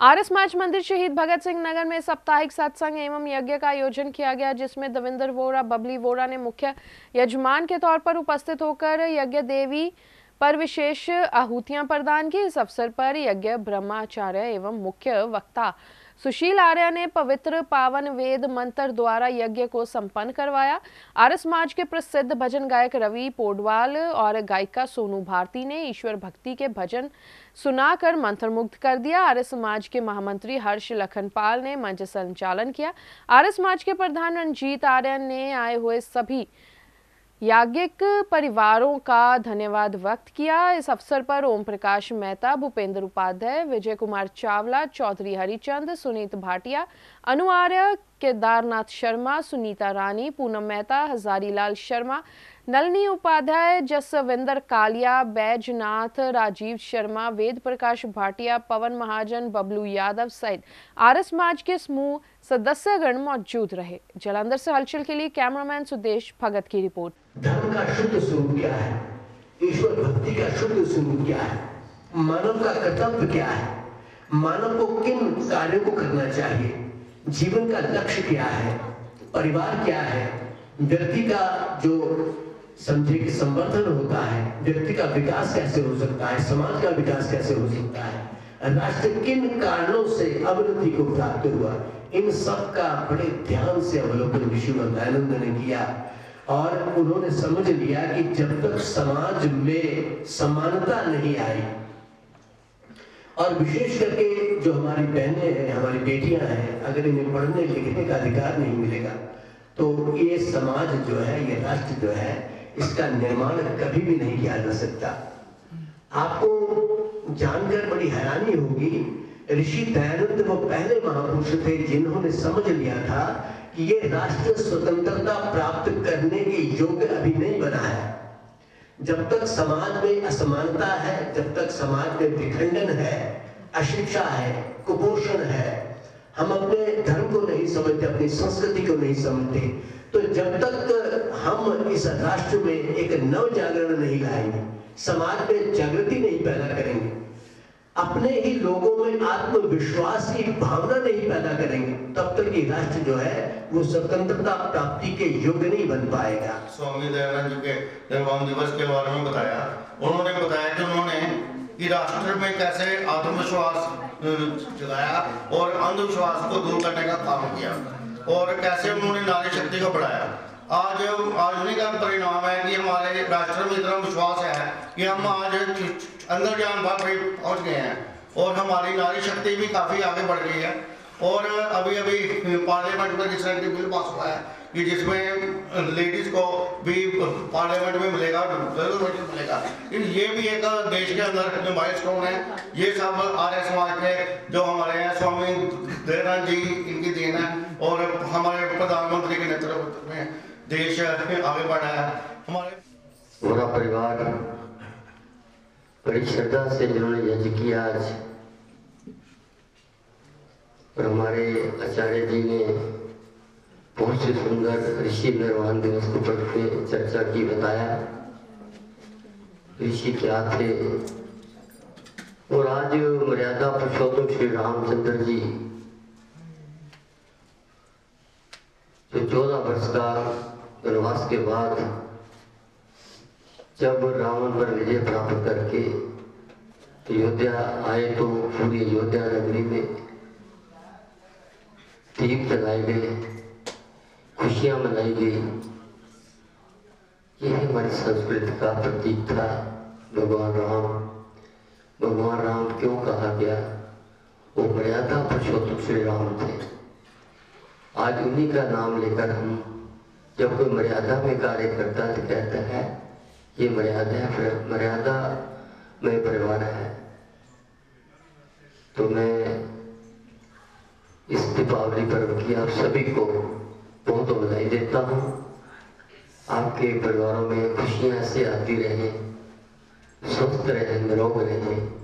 RS माच मंदिर शहीद भगत सिंह नगर में साप्ताहिक सत्संग एवं यज्ञ का आयोजन किया गया, जिसमें दविंदर वोरा, बबली वोरा ने मुख्य यजमान के तौर पर उपस्थित होकर यज्ञ देवी पर विशेष आहुतियाँ प्रदान की। इस अवसर पर यज्ञ ब्रह्माचार्य एवं मुख्य वक्ता सुशील आर्य ने पवित्र पावन वेद मंत्र द्वारा यज्ञ को संपन्न करवाया। आर्य समाज के प्रसिद्ध भजन गायक रवि पोडवाल और गायिका सोनू भारती ने ईश्वर भक्ति के भजन सुनाकर मंत्रमुग्ध कर दिया। आर्य समाज के महामंत्री हर्ष लखनपाल ने मंच संचालन किया। आर्य समाज के प्रधान रंजीत आर्य ने आए हुए सभी याज्ञिक परिवारों का धन्यवाद व्यक्त किया। इस अवसर पर ओम प्रकाश मेहता, भूपेंद्र उपाध्याय, विजय कुमार चावला, चौधरी हरिचंद, सुनीत भाटिया अनुआर्य केदारनाथ शर्मा, सुनीता रानी, पूनम मेहता, हजारीलाल शर्मा नलनी उपाध्याय जसविंदर कालिया, बैजनाथ राजीव शर्मा वेद प्रकाश भाटिया, पवन महाजन, बबलू यादव सहित आरएस माज के समूह सदस्यगण मौजूद रहे। जलंधर से हलचल के लिए कैमरामैन सुदेश भगत की रिपोर्ट। धर्म का शुद्ध स्वरूप क्या है? ईश्वर भक्ति का शुद्ध स्वरूप क्या है? मानव का कर्तव्य क्या है? मानव को किन कार्यों को करना चाहिए? जीवन का लक्ष्य क्या है? परिवार क्या है? व्यक्ति का जो समझे कि संवर्धन होता है, व्यक्ति का विकास कैसे हो सकता है, समाज का विकास कैसे हो सकता है? राष्ट्र किन कारणों से अवनति को प्राप्त हुआ? इन सब का बड़े ध्यान से अवलोकन विष्णु दयानंद ने किया। और उन्होंने समझ लिया कि जब तक समाज में समानता नहीं आई, और विशेष करके जो हमारी बहनें हैं, हमारी बेटियाँ हैं, अगर इन्हें पढ़ने लिखने का अधिकार नहीं मिलेगा तो ये समाज जो है, ये राष्ट्र जो है इसका निर्माण कभी भी नहीं किया जा सकता। आपको जानकर बड़ी हैरानी होगी, ऋषि दयानंद वो पहले महापुरुष थे जिन्होंने समझ लिया था कि ये राष्ट्र स्वतंत्रता प्राप्त करने के योग्य अभी नहीं बना है। जब तक समाज में असमानता है, जब तक समाज में विखंडन है, अशिक्षा है, कुपोषण है, हम अपने धर्म को नहीं समझते, अपनी संस्कृति को नहीं समझते तो जब तक हम इस राष्ट्र में एक नव जागरण नहीं लाएँगे, समाज में जागृति नहीं पैदा करेंगे। अपने ही लोगों में आत्मविश्वास की भावना नहीं पैदा करेंगे, तब तक ये राष्ट्र जो है, वो स्वतंत्रता प्राप्ति के योग्य नहीं बन पाएगा। स्वामी दयानंद जी के निर्वाण दिवस के बारे में बताया। उन्होंने बताया कि उन्होंने कि राष्ट्र में कैसे आत्मविश्वास जगाया और अंधविश्वास को दूर करने का काम किया और कैसे उन्होंने नारी शक्ति को बढ़ाया। आज आज उन्हीं का परिणाम है कि हमारे राष्ट्र में इतना विश्वास है कि हम आज अंदर जान पर पहुँच गए हैं और हमारी नारी शक्ति भी काफ़ी आगे बढ़ गई है। और अभी अभी पार्लियामेंट में रिसेंटली बिल पास हुआ है कि जिसमें लेडीज़ को भी पार्लियामेंट में मिलेगा मिलेगा। ये भी एक देश के अंदर जो माइल है, ये सब आर्य समाज के जो हमारे हैं, स्वामी दयानंद जी इनकी देन है और हमारे प्रधानमंत्री के नेतृत्व में देश आगे बढ़ा है। हमारे पूरा परिवार बड़ी श्रद्धा से जिन्होंने यज्ञ किया आज, और हमारे आचार्य जी ने बहुत ही सुंदर ऋषि निर्वाण दिवस को पढ़ के चर्चा की, बताया। ऋषि क्या थे? और आज मर्यादा पुरुषोत्तम श्री रामचंद्र जी, जो चौदह वर्ष का वनवास के बाद जब रावण पर विजय प्राप्त करके अयोध्या आए तो पूरी अयोध्या नगरी में दीप जलाए गए, खुशियाँ मनाई गई। यह हमारी संस्कृति का प्रतीक था, भगवान राम। भगवान राम क्यों कहा गया? वो मर्यादा पुरुषोत्तम श्री राम थे। आज उन्हीं का नाम लेकर हम जब कोई मर्यादा में कार्य करता है तो कहता है, ये मर्यादा है मर्यादा में परिवार है। तो मैं इस दीपावली पर्व की आप सभी को बहुत बधाई देता हूँ। आपके परिवारों में खुशियाँ ऐसे आती रहे, स्वस्थ रहे, निरोग रहे।